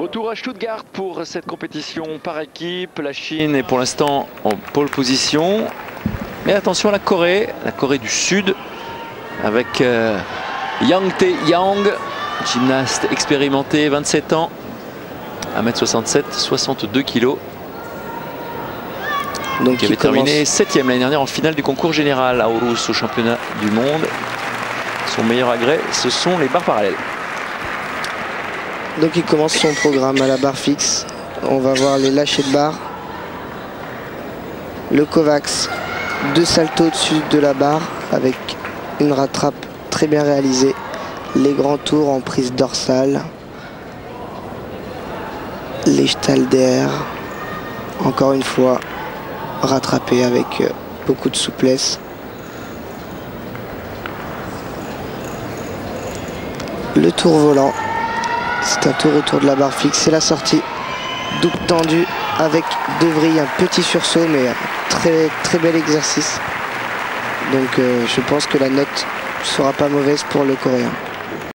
Retour à Stuttgart pour cette compétition par équipe. La Chine est pour l'instant en pole position. Mais attention à la Corée, la Corée du Sud, avec euh, Yang Tae-yang, gymnaste expérimenté, 27 ans, 1m67, 62 kg. Donc qui avait terminé 7 l'année dernière en finale du concours général à Aarhus au championnat du monde. Son meilleur agrès, ce sont les barres parallèles. Donc il commence son programme à la barre fixe. On va voir les lâchers de barre. Le Kovacs, deux saltos au-dessus de la barre avec une rattrape très bien réalisée. Les grands tours en prise dorsale. Les Stalder, encore une fois, rattrapé avec euh, beaucoup de souplesse. Le tour volant. C'est un tour autour de la barre fixe. C'est la sortie. Double tendu avec De un petit sursaut, mais très, très bel exercice. Donc euh, je pense que la note sera pas mauvaise pour le coréen.